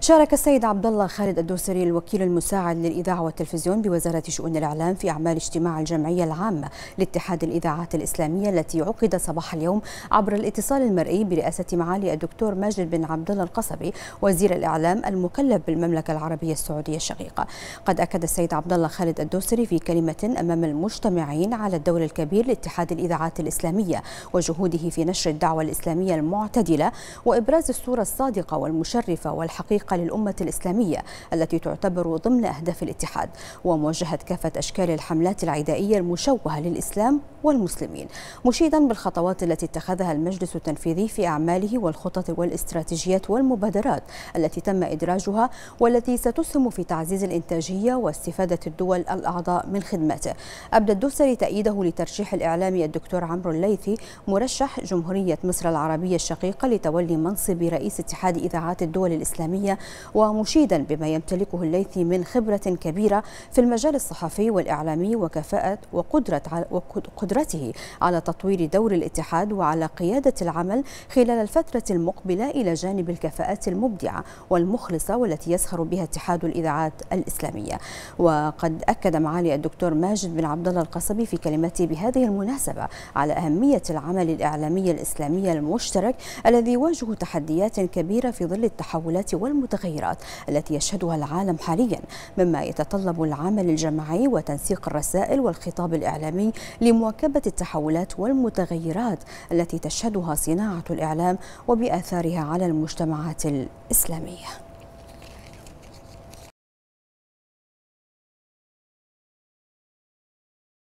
شارك السيد عبد الله خالد الدوسري الوكيل المساعد للإذاعة والتلفزيون بوزارة شؤون الإعلام في أعمال اجتماع الجمعية العامة لاتحاد الإذاعات الإسلامية التي عقد صباح اليوم عبر الاتصال المرئي برئاسة معالي الدكتور ماجد بن عبد الله القصبي وزير الإعلام المكلف بالمملكة العربية السعودية الشقيقة. قد أكد السيد عبد الله خالد الدوسري في كلمة أمام المجتمعين على الدور الكبير لاتحاد الإذاعات الإسلامية وجهوده في نشر الدعوة الإسلامية المعتدلة وإبراز الصورة الصادقة والمشرفة والحقيقة للأمة الإسلامية التي تعتبر ضمن أهداف الاتحاد وموجهة كافة أشكال الحملات العدائية المشوهة للإسلام والمسلمين. مشيدا بالخطوات التي اتخذها المجلس التنفيذي في أعماله والخطط والاستراتيجيات والمبادرات التي تم إدراجها والتي ستسهم في تعزيز الإنتاجية واستفادة الدول الأعضاء من خدمته أبدى الدوسري تأييده لترشيح الإعلامي الدكتور عمرو الليثي مرشح جمهورية مصر العربية الشقيقة لتولي منصب رئيس اتحاد إذاعات الدول الإسلامية ومشيدا بما يمتلكه الليثي من خبرة كبيرة في المجال الصحفي والإعلامي وكفاءة وقدرة وقدرته على تطوير دور الاتحاد وعلى قيادة العمل خلال الفترة المقبلة إلى جانب الكفاءات المبدعة والمخلصة والتي يسخر بها اتحاد الإذاعات الإسلامية. وقد أكد معالي الدكتور ماجد بن عبد الله القصبي في كلمته بهذه المناسبة على أهمية العمل الإعلامي الإسلامي المشترك الذي يواجه تحديات كبيرة في ظل التحولات والمتغيرات التي يشهدها العالم حاليا مما يتطلب العمل الجماعي وتنسيق الرسائل والخطاب الإعلامي لمواكبة التحولات والمتغيرات التي تشهدها صناعة الإعلام وبآثارها على المجتمعات الإسلامية.